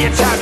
you talk